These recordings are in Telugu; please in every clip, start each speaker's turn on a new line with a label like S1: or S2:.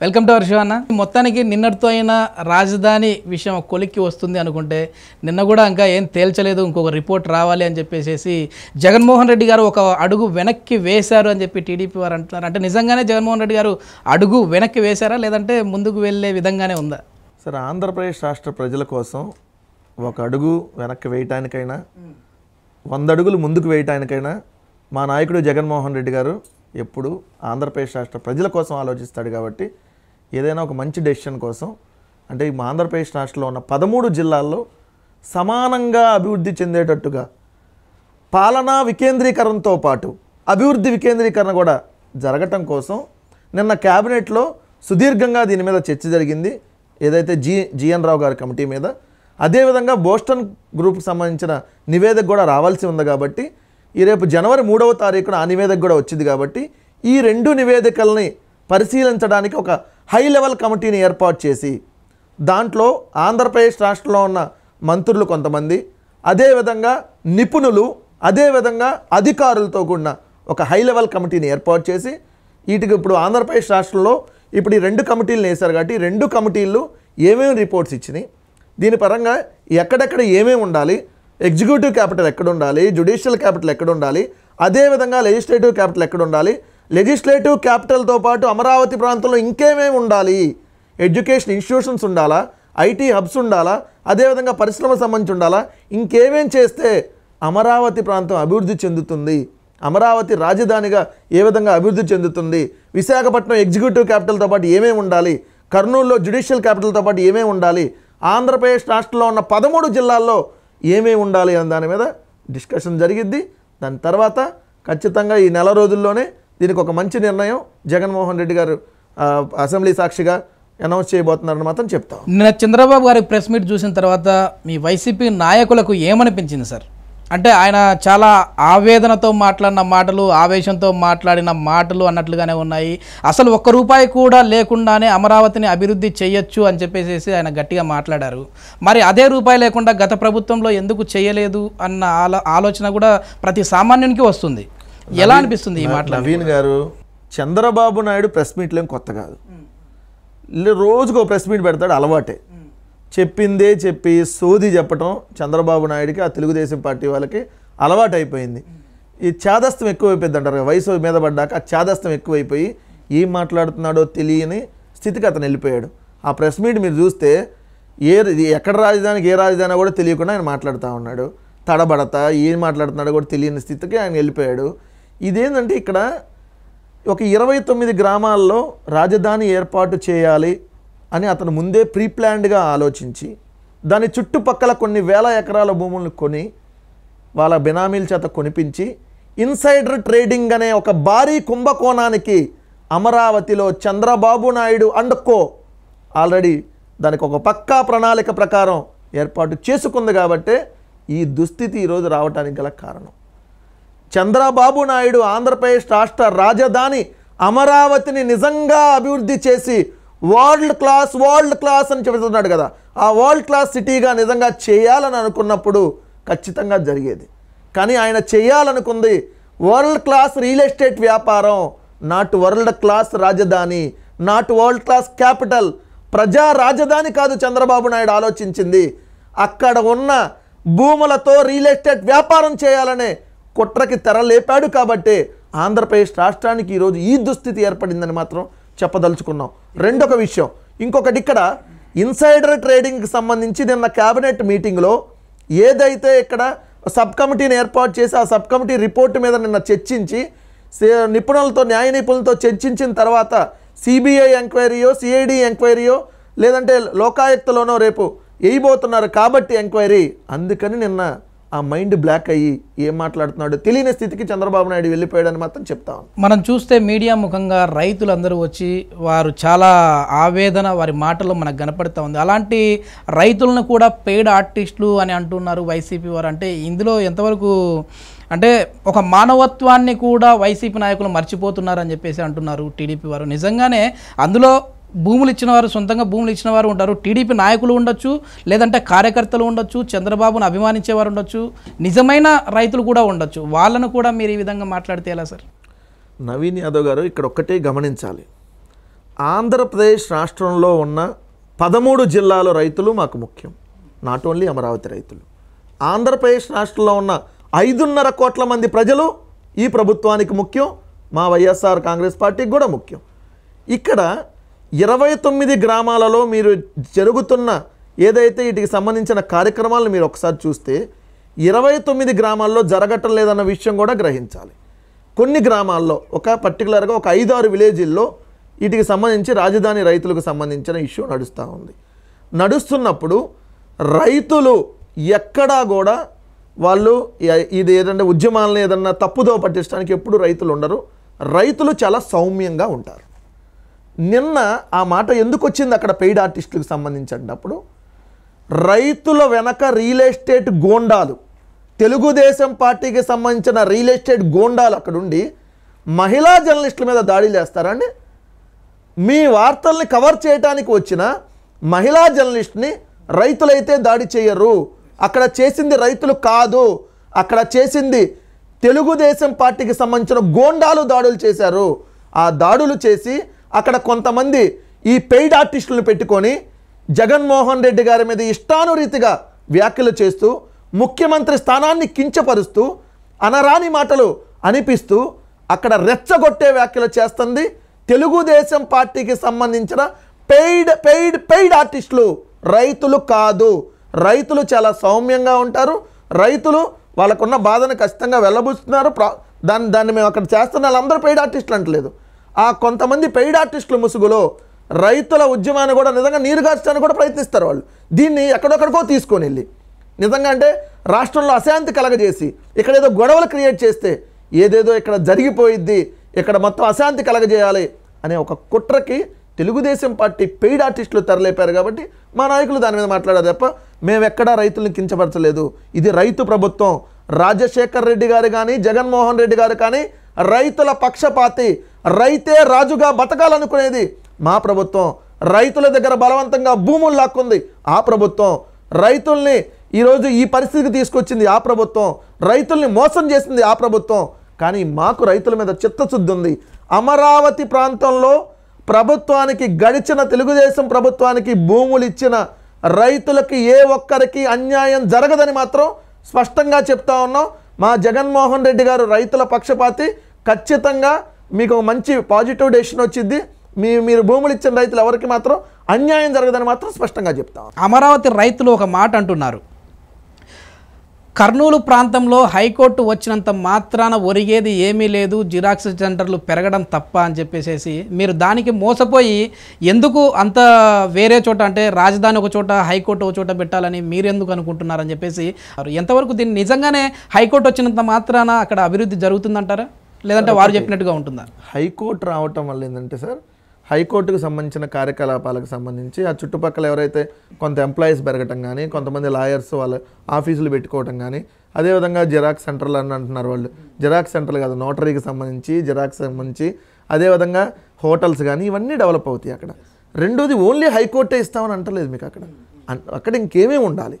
S1: వెల్కమ్ టు అవర్ షో అన్న. మొత్తానికి నిన్నటితో అయినా రాజధాని విషయం కొలిక్కి వస్తుంది అనుకుంటే నిన్న కూడా ఇంకా ఏం తేల్చలేదు ఇంకొక రిపోర్ట్ రావాలి అని చెప్పేసి జగన్మోహన్ రెడ్డి గారు ఒక అడుగు వెనక్కి వేశారు అని చెప్పి టీడీపీ వారు అంటున్నారు. అంటే నిజంగానే జగన్మోహన్ రెడ్డి గారు అడుగు వెనక్కి వేశారా లేదంటే ముందుకు వెళ్ళే విధంగానే ఉందా?
S2: సరే ఆంధ్రప్రదేశ్ రాష్ట్ర ప్రజల కోసం ఒక అడుగు వెనక్కి వేయటానికైనా వంద అడుగులు ముందుకు వేయటానికైనా మా నాయకుడు జగన్మోహన్ రెడ్డి గారు ఎప్పుడు ఆంధ్రప్రదేశ్ రాష్ట్ర ప్రజల కోసం ఆలోచిస్తాడు కాబట్టి ఏదైనా ఒక మంచి డెసిషన్ కోసం అంటే మా ఆంధ్రప్రదేశ్ రాష్ట్రంలో ఉన్న పదమూడు జిల్లాల్లో సమానంగా అభివృద్ధి చెందేటట్టుగా పాలనా వికేంద్రీకరణతో పాటు అభివృద్ధి వికేంద్రీకరణ కూడా జరగటం కోసం నిన్న క్యాబినెట్లో సుదీర్ఘంగా దీని మీద చర్చ జరిగింది. ఏదైతే జి జిఎన్ రావు గారి కమిటీ మీద అదేవిధంగా బోస్టన్ గ్రూప్కి సంబంధించిన నివేదిక కూడా రావాల్సి ఉంది కాబట్టి ఈ రేపు జనవరి మూడవ తారీఖున ఆ నివేదిక కూడా వచ్చింది కాబట్టి ఈ రెండు నివేదికల్ని పరిశీలించడానికి ఒక హై లెవెల్ కమిటీని ఏర్పాటు చేసి దాంట్లో ఆంధ్రప్రదేశ్ రాష్ట్రంలో ఉన్న మంత్రులు కొంతమంది అదేవిధంగా నిపుణులు అదేవిధంగా అధికారులతో కూడిన ఒక హై లెవెల్ కమిటీని ఏర్పాటు చేసి వీటికి ఇప్పుడు ఆంధ్రప్రదేశ్ రాష్ట్రంలో ఇప్పుడు ఈ రెండు కమిటీలను వేశారు కాబట్టి రెండు కమిటీలు ఏమేమి రిపోర్ట్స్ ఇచ్చినాయి దీని పరంగా ఎక్కడెక్కడ ఏమేమి ఉండాలి ఎగ్జిక్యూటివ్ క్యాపిటల్ ఎక్కడ ఉండాలి జుడిషియల్ క్యాపిటల్ ఎక్కడ ఉండాలి అదేవిధంగా లెజిస్లేటివ్ క్యాపిటల్ ఎక్కడ ఉండాలి లెజిస్లేటివ్ క్యాపిటల్తో పాటు అమరావతి ప్రాంతంలో ఇంకేమేమి ఉండాలి? ఎడ్యుకేషన్ ఇన్స్టిట్యూషన్స్ ఉండాలా? ఐటీ హబ్స్ ఉండాలా? అదేవిధంగా పరిశ్రమ సంబంధించి ఉండాలా? ఇంకేమేం చేస్తే అమరావతి ప్రాంతం అభివృద్ధి చెందుతుంది? అమరావతి రాజధానిగా ఏ విధంగా అభివృద్ధి చెందుతుంది? విశాఖపట్నం ఎగ్జిక్యూటివ్ క్యాపిటల్తో పాటు ఏమేమి ఉండాలి? కర్నూలులో జ్యుడిషియల్ క్యాపిటల్తో పాటు ఏమేమి ఉండాలి? ఆంధ్రప్రదేశ్ రాష్ట్రంలో ఉన్న పదమూడు జిల్లాల్లో ఏమేమి ఉండాలి అనే దాని మీద డిస్కషన్ జరిగిద్ది. దాని తర్వాత ఖచ్చితంగా ఈ నెల రోజుల్లోనే దీనికి ఒక మంచి నిర్ణయం జగన్మోహన్ రెడ్డి గారు అసెంబ్లీ సాక్షిగా అనౌన్స్ చేయబోతున్నారని మాత్రం చెప్తాం.
S1: నిన్న చంద్రబాబు గారి ప్రెస్ మీట్ చూసిన తర్వాత మీ వైసీపీ నాయకులకు ఏమనిపించింది సార్? అంటే ఆయన చాలా ఆవేదనతో మాట్లాడిన మాటలు ఆవేశంతో మాట్లాడిన మాటలు అన్నట్లుగానే ఉన్నాయి. అసలు ఒక్క రూపాయి కూడా లేకుండానే అమరావతిని అభివృద్ధి చేయొచ్చు అని చెప్పేసి ఆయన గట్టిగా మాట్లాడారు. మరి అదే రూపాయి లేకుండా గత ప్రభుత్వంలో ఎందుకు చేయలేదు అన్న ఆలో ఆలోచన కూడా ప్రతి సామాన్యునికి వస్తుంది. ఎలా అనిపిస్తుంది ఈ మాటలు?
S2: నవీన్ గారు చంద్రబాబు నాయుడు ప్రెస్ మీట్లు ఏం కొత్త కాదు. రోజుకు ఒక ప్రెస్ మీట్ పెడతాడు అలవాటే. చెప్పిందే చెప్పి సోది చెప్పటం చంద్రబాబు నాయుడికి ఆ తెలుగుదేశం పార్టీ వాళ్ళకి అలవాటు అయిపోయింది. ఈ చాదస్తం ఎక్కువైపోయింది అంటారు వయసు మీద పడ్డాక ఆ చాదస్తం ఎక్కువైపోయి ఏం మాట్లాడుతున్నాడో తెలియని స్థితికి అతను వెళ్ళిపోయాడు. ఆ ప్రెస్ మీట్ మీరు చూస్తే ఏ ఎక్కడ రాజధానికి ఏ రాజధాని కూడా తెలియకుండా ఆయన మాట్లాడుతూ ఉన్నాడు. తడబడతా ఏం మాట్లాడుతున్నాడో కూడా తెలియని స్థితికి ఆయన వెళ్ళిపోయాడు. ఇదేంటంటే ఇక్కడ ఒక ఇరవై తొమ్మిది గ్రామాల్లో రాజధాని ఏర్పాటు చేయాలి అని అతను ముందే ప్రీప్లాన్డ్గా ఆలోచించి దాని చుట్టుపక్కల కొన్ని వేల ఎకరాల భూములను కొని వాళ్ళ బినామీల చేత కొనిపించి ఇన్సైడర్ ట్రేడింగ్ అనే ఒక భారీ కుంభకోణానికి అమరావతిలో Chandrababu Naidu and co already దానికి ఒక పక్కా ప్రణాళిక ప్రకారం ఏర్పాటు చేసుకుంది కాబట్టే ఈ దుస్థితి ఈరోజు రావడానికి గల కారణం. చంద్రబాబు నాయుడు ఆంధ్రప్రదేశ్ రాష్ట్ర రాజధాని అమరావతిని నిజంగా అభివృద్ధి చేసి వరల్డ్ క్లాస్ వరల్డ్ క్లాస్ అని చెబుతున్నాడు కదా. ఆ వరల్డ్ క్లాస్ సిటీగా నిజంగా చేయాలని అనుకున్నప్పుడు ఖచ్చితంగా జరిగేది. కానీ ఆయన చేయాలనుకుంది వరల్డ్ క్లాస్ రియల్ ఎస్టేట్ వ్యాపారం నాట్ వరల్డ్ క్లాస్ రాజధాని నాట్ వరల్డ్ క్లాస్ క్యాపిటల్ ప్రజా రాజధాని కాదు చంద్రబాబు నాయుడు ఆలోచించింది. అక్కడ ఉన్న భూములతో రియల్ ఎస్టేట్ వ్యాపారం చేయాలనే కుట్రకి తెరలేపాడు కాబట్టే ఆంధ్రప్రదేశ్ రాష్ట్రానికి ఈరోజు ఈ దుస్థితి ఏర్పడిందని మాత్రం చెప్పదలుచుకున్నాం. రెండొక విషయం ఇంకొకటి ఇక్కడ ఇన్సైడర్ ట్రేడింగ్కి సంబంధించి నిన్న క్యాబినెట్ మీటింగ్లో ఏదైతే ఇక్కడ సబ్ కమిటీని ఏర్పాటు చేసి ఆ సబ్ కమిటీ రిపోర్ట్ మీద నిన్న చర్చించి సే- నిపుణులతో న్యాయ నిపుణులతో చర్చించిన తర్వాత సిబిఐ ఎంక్వైరీయో సిఐడి ఎంక్వైరీయో లేదంటే లోకాయుక్తలోనో రేపు వేయబోతున్నారు కాబట్టి ఎంక్వైరీ. అందుకని నిన్న ఆ మైండ్ బ్లాక్ అయ్యి ఏం మాట్లాడుతున్నాడో తెలియని స్థితికి చంద్రబాబు నాయుడు వెళ్ళిపోయాడని మాత్రం చెప్తాం
S1: మనం చూస్తే మీడియా ముఖంగా రైతులందరూ వచ్చి వారు చాలా ఆవేదన వారి మాటల్లో మనకు కనపడుతూ ఉంది. అలాంటి రైతులను కూడా పెయిడ్ ఆర్టిస్టులు అని అంటున్నారు వైసీపీ వారు. అంటే ఇందులో ఎంతవరకు అంటే ఒక మానవత్వాన్ని కూడా వైసీపీ నాయకులు మర్చిపోతున్నారని చెప్పేసి అంటున్నారు టీడీపీ వారు. నిజంగానే అందులో భూములు ఇచ్చిన వారు సొంతంగా భూములు ఇచ్చిన వారు ఉంటారు. టీడీపీ నాయకులు ఉండొచ్చు లేదంటే కార్యకర్తలు ఉండొచ్చు చంద్రబాబును అభిమానించేవారు ఉండొచ్చు నిజమైన రైతులు కూడా ఉండొచ్చు. వాళ్ళను కూడా మీరు ఈ విధంగా మాట్లాడితే ఎలా సార్?
S2: నవీన్ యాదవ్ గారు ఇక్కడ ఒక్కటే గమనించాలి. ఆంధ్రప్రదేశ్ రాష్ట్రంలో ఉన్న పదమూడు జిల్లాల రైతులు మాకు ముఖ్యం. నాట్ ఓన్లీ అమరావతి రైతులు. ఆంధ్రప్రదేశ్ రాష్ట్రంలో ఉన్న ఐదున్నర కోట్ల మంది ప్రజలు ఈ ప్రభుత్వానికి ముఖ్యం. మా వైఎస్ఆర్ కాంగ్రెస్ పార్టీకి కూడా ముఖ్యం. ఇక్కడ ఇరవై తొమ్మిది గ్రామాలలో మీరు జరుగుతున్న ఏదైతే వీటికి సంబంధించిన కార్యక్రమాలను మీరు ఒకసారి చూస్తే ఇరవై తొమ్మిది గ్రామాల్లో జరగటం లేదన్న విషయం కూడా గ్రహించాలి. కొన్ని గ్రామాల్లో ఒక పర్టికులర్గా ఒక ఐదారు విలేజీల్లో వీటికి సంబంధించి రాజధాని రైతులకు సంబంధించిన ఇష్యూ నడుస్తూ ఉంది. నడుస్తున్నప్పుడు రైతులు ఎక్కడా కూడా వాళ్ళు ఇది ఏదంటే ఉద్యమాలను ఏదన్నా తప్పుదో పట్టించడానికి ఎప్పుడు రైతులు ఉండరు. రైతులు చాలా సౌమ్యంగా ఉంటారు. నిన్న ఆ మాట ఎందుకు వచ్చింది అక్కడ పెయిడ్ ఆర్టిస్టులకు సంబంధించినప్పుడు? రైతుల వెనక రియల్ ఎస్టేట్ గోండాలు. తెలుగుదేశం పార్టీకి సంబంధించిన రియల్ ఎస్టేట్ గోండాలు అక్కడుండి మహిళా జర్నలిస్టుల మీద దాడి చేస్తారండి మీ వార్తల్ని కవర్ చేయడానికి వచ్చిన మహిళా జర్నలిస్ట్ని రైతులైతే దాడి చేయరు. అక్కడ చేసింది రైతులు కాదు. అక్కడ చేసింది తెలుగుదేశం పార్టీకి సంబంధించిన గోండాలు దాడులు చేశారు. ఆ దాడులు చేసి అక్కడ కొంతమంది ఈ పెయిడ్ ఆర్టిస్టులను పెట్టుకొని జగన్మోహన్ రెడ్డి గారి మీద ఇష్టానురీతిగా వ్యాఖ్యలు చేస్తూ ముఖ్యమంత్రి స్థానాన్ని కించపరుస్తూ అనరాని మాటలు అనిపిస్తూ అక్కడ రెచ్చగొట్టే వ్యాఖ్యలు చేస్తుంది. తెలుగుదేశం పార్టీకి సంబంధించిన పెయిడ్ పెయిడ్ పెయిడ్ ఆర్టిస్టులు రైతులు కాదు. రైతులు చాలా సౌమ్యంగా ఉంటారు. రైతులు వాళ్ళకున్న బాధను ఖచ్చితంగా వెళ్ళబుస్తున్నారు. ప్రా- దాన్ని దాన్ని మేము అక్కడ చేస్తున్న వాళ్ళందరూ పెయిడ్ ఆర్టిస్టులు అంటలేదు. ఆ కొంతమంది పెయిడ్ ఆర్టిస్టుల ముసుగులో రైతుల ఉద్యమాన్ని కూడా నిజంగా నీరుగార్చడానికి కూడా ప్రయత్నిస్తారు వాళ్ళు. దీన్ని ఎక్కడొక్కడికో తీసుకొని వెళ్ళి. నిజంగా అంటే రాష్ట్రంలో అశాంతి కలగజేసి ఇక్కడ ఏదో గొడవలు క్రియేట్ చేస్తే ఏదేదో ఇక్కడ జరిగిపోయిద్ది ఇక్కడ మొత్తం అశాంతి కలగజేయాలి అనే ఒక కుట్రకి తెలుగుదేశం పార్టీ పెయిడ్ ఆర్టిస్టులు తెరలేపారు కాబట్టి మా నాయకులు దాని మీద మాట్లాడారు తప్ప మేము ఎక్కడా రైతులను కించపరచలేదు. ఇది రైతు ప్రభుత్వం. రాజశేఖర్ రెడ్డి గారు కానీ జగన్మోహన్ రెడ్డి గారు కానీ రైతుల పక్షపాతి రైతే రాజుగా బతకాలనుకునేది మా ప్రభుత్వం. రైతుల దగ్గర బలవంతంగా భూములు లాక్కుంది. ఆ ప్రభుత్వం రైతుల్ని ఈరోజు ఈ పరిస్థితికి తీసుకొచ్చింది ఆ ప్రభుత్వం. రైతుల్ని మోసం చేసింది ఆ ప్రభుత్వం. కానీ మాకు రైతుల మీద చిత్తశుద్ధి ఉంది. అమరావతి ప్రాంతంలో ప్రభుత్వానికి గడిచిన తెలుగుదేశం ప్రభుత్వానికి భూములు ఇచ్చిన రైతులకి ఏ ఒక్కరికి అన్యాయం జరగదని మాత్రం స్పష్టంగా చెప్తా ఉన్నాం. మా జగన్మోహన్ రెడ్డి గారు రైతుల పక్షపాతి. ఖచ్చితంగా మీకు ఒక మంచి పాజిటివ్ డెసిషన్ వచ్చింది. మీ మీరు భూములు ఇచ్చిన రైతులు ఎవరికి మాత్రం అన్యాయం జరగదని మాత్రం స్పష్టంగా చెప్తాం.
S1: అమరావతి రైతులు ఒక మాట అంటున్నారు. కర్నూలు ప్రాంతంలో హైకోర్టు వచ్చినంత మాత్రాన ఒరిగేది ఏమీ లేదు జిరాక్స్ సెంటర్లు పెరగడం తప్ప అని చెప్పేసి మీరు దానికి మోసపోయి ఎందుకు అంత వేరే చోట అంటే రాజధాని ఒక చోట హైకోర్టు ఒక చోట పెట్టాలని మీరు ఎందుకు అనుకుంటున్నారని చెప్పేసి ఎంతవరకు దీన్ని నిజంగానే హైకోర్టు వచ్చినంత మాత్రాన అక్కడ అభివృద్ధి జరుగుతుందంటారా? లేదంటే వారు చెప్పినట్టుగా ఉంటుందా?
S2: హైకోర్టు రావటం వల్ల ఏంటంటే సార్ హైకోర్టుకు సంబంధించిన కార్యకలాపాలకు సంబంధించి ఆ చుట్టుపక్కల ఎవరైతే కొంత ఎంప్లాయీస్ పెరగటం కానీ కొంతమంది లాయర్స్ వాళ్ళ ఆఫీసులు పెట్టుకోవటం కానీ అదేవిధంగా జిరాక్స్ సెంటర్లు అని అంటున్నారు వాళ్ళు. జిరాక్స్ సెంటర్లు కాదు నోటరీకి సంబంధించి జిరాక్స్ సంబంధించి అదేవిధంగా హోటల్స్ కానీ ఇవన్నీ డెవలప్ అవుతాయి అక్కడ. రెండోది ఓన్లీ హైకోర్టే ఇస్తామని అంటలేదు మీకు అక్కడ. అక్కడ ఇంకేమేమి ఉండాలి.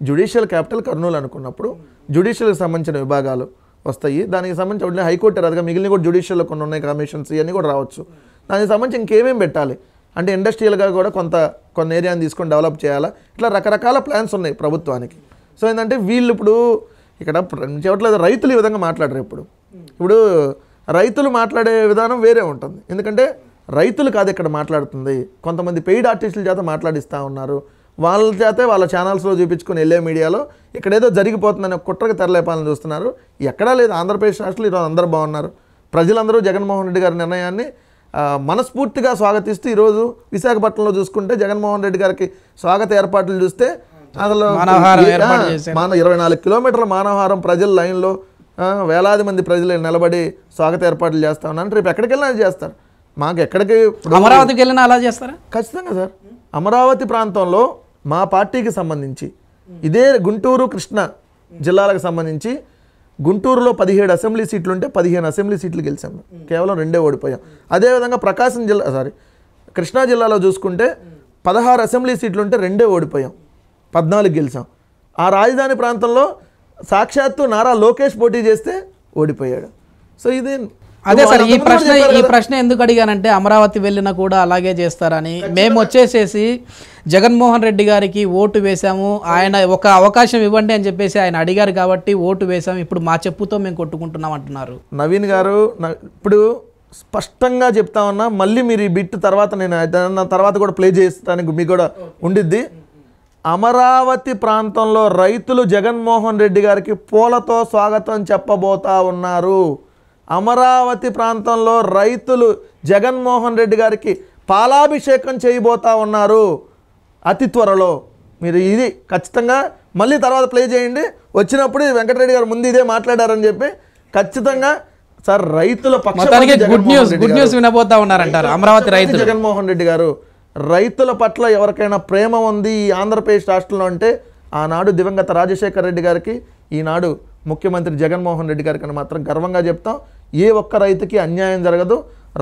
S2: జ్యుడిషియల్ క్యాపిటల్ కర్నూలు అనుకున్నప్పుడు జ్యుడిషియల్కి సంబంధించిన విభాగాలు వస్తాయి. దానికి సంబంధించి ఓన్లీ హైకోర్టు రాదుగా మిగిలిన కూడా జ్యుడిషియల్లో కొన్ని ఉన్నాయి కమిషన్స్ ఇవన్నీ కూడా రావచ్చు. దానికి సంబంధించి ఇంకేమేమి పెట్టాలి? అంటే ఇండస్ట్రియల్గా కూడా కొంత కొన్ని ఏరియాని తీసుకొని డెవలప్ చేయాలా? ఇట్లా రకరకాల ప్లాన్స్ ఉన్నాయి ప్రభుత్వానికి. సో ఏంటంటే వీళ్ళు ఇప్పుడు ఇక్కడ చెప్పట్లేదు రైతులు ఈ విధంగా మాట్లాడరు ఇప్పుడు. ఇప్పుడు రైతులు మాట్లాడే విధానం వేరే ఉంటుంది. ఎందుకంటే రైతులు కాదు ఇక్కడ మాట్లాడుతుంది. కొంతమంది పెయిడ్ ఆర్టిస్టుల చేత మాట్లాడిస్తూ ఉన్నారు. వాళ్ళ చేతే వాళ్ళ ఛానల్స్లో చూపించుకొని వెళ్ళే మీడియాలో ఇక్కడ ఏదో జరిగిపోతుందని కుట్రకి తెరలేపాలని చూస్తున్నారు. ఎక్కడా లేదు ఆంధ్రప్రదేశ్ రాష్ట్రంలో ఈరోజు అందరూ బాగున్నారు. ప్రజలందరూ జగన్మోహన్ రెడ్డి గారి నిర్ణయాన్ని మనస్ఫూర్తిగా స్వాగతిస్తూ ఈరోజు విశాఖపట్నంలో చూసుకుంటే జగన్మోహన్ రెడ్డి గారికి స్వాగత ఏర్పాట్లు చూస్తే అసలు
S1: చేశారు.
S2: మాన ఇరవై నాలుగు కిలోమీటర్ల మానవహారం ప్రజల లైన్లో వేలాది మంది ప్రజలు నిలబడి స్వాగత ఏర్పాట్లు చేస్తా ఉన్నారు. రేపు ఎక్కడికి వెళ్ళినా చేస్తారు. మాకు ఎక్కడికి
S1: అమరావతికి వెళ్ళినా అలా చేస్తారా?
S2: ఖచ్చితంగా సార్. అమరావతి ప్రాంతంలో మా పార్టీకి సంబంధించి ఇదే గుంటూరు కృష్ణ జిల్లాలకు సంబంధించి గుంటూరులో పదిహేడు అసెంబ్లీ సీట్లు ఉంటే పదిహేను అసెంబ్లీ సీట్లు గెలిచాం కేవలం రెండే ఓడిపోయాం. అదేవిధంగా ప్రకాశం జిల్లా సారీ కృష్ణా జిల్లాలో చూసుకుంటే పదహారు అసెంబ్లీ సీట్లు ఉంటే రెండే ఓడిపోయాం. పద్నాలుగు గెలిచాం. ఆ రాజధాని ప్రాంతంలో సాక్షాత్తు నారా లోకేష్ పోటీ చేస్తే ఓడిపోయాడు. సో ఇది
S1: అదే సార్ ఈ ప్రశ్న ఈ. ప్రశ్న ఎందుకు అడిగానంటే అమరావతి వెళ్ళినా కూడా అలాగే చేస్తారని. మేము వచ్చేసేసి జగన్మోహన్ రెడ్డి గారికి ఓటు వేశాము. ఆయన ఒక అవకాశం ఇవ్వండి అని చెప్పేసి ఆయన అడిగారు కాబట్టి ఓటు వేశాము. ఇప్పుడు మా చెప్పుతో మేము కొట్టుకుంటున్నాం అంటున్నారు.
S2: నవీన్ గారు ఇప్పుడు స్పష్టంగా చెప్తా ఉన్నా మళ్ళీ మీరు ఈ బిట్ తర్వాత నేను తర్వాత కూడా ప్లే చేస్తానికి మీకు కూడా ఉండిద్ది. అమరావతి ప్రాంతంలో రైతులు జగన్మోహన్ రెడ్డి గారికి పూలతో స్వాగతం చెప్పబోతా ఉన్నారు. అమరావతి ప్రాంతంలో రైతులు జగన్మోహన్ రెడ్డి గారికి పాలాభిషేకం చేయబోతా ఉన్నారు. అతి త్వరలో. మీరు ఇది ఖచ్చితంగా మళ్ళీ తర్వాత ప్లే చేయండి. వచ్చినప్పుడు వెంకటరెడ్డి గారు ముందు ఇదే మాట్లాడారని చెప్పి ఖచ్చితంగా సార్ రైతుల పక్షపాతి
S1: గుడ్ న్యూస్ గుడ్. న్యూస్ వినబోతా ఉన్నారంటారు అమరావతి రైతులు.
S2: జగన్మోహన్ రెడ్డి గారు రైతుల పట్ల ఎవరికైనా ప్రేమ ఉంది ఈ ఆంధ్రప్రదేశ్ రాష్ట్రంలో అంటే ఆనాడు దివంగత రాజశేఖర రెడ్డి గారికి ఈనాడు ముఖ్యమంత్రి జగన్మోహన్ రెడ్డి గారికి అని మాత్రం గర్వంగా చెప్తాం ఏ ఒక్క రైతుకి అన్యాయం జరగదు.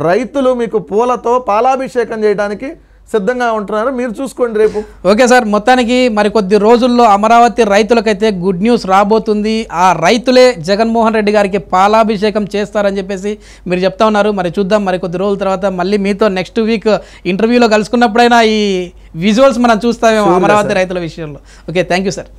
S2: రైతులు మీకు పూలతో పాలాభిషేకం చేయడానికి సిద్ధంగా ఉంటున్నారు. మీరు చూసుకోండి రేపు.
S1: ఓకే సార్ మొత్తానికి మరి కొద్ది రోజుల్లో అమరావతి రైతులకైతే గుడ్ న్యూస్ రాబోతుంది. ఆ రైతులే జగన్మోహన్ రెడ్డి గారికి పాలాభిషేకం చేస్తారని చెప్పేసి మీరు చెప్తా ఉన్నారు. మరి చూద్దాం మరి కొద్ది రోజుల తర్వాత మళ్ళీ మీతో నెక్స్ట్ వీక్ ఇంటర్వ్యూలో కలుసుకున్నప్పుడైనా ఈ విజువల్స్ మనం చూస్తామేమో అమరావతి రైతుల విషయంలో. Okay thank you sir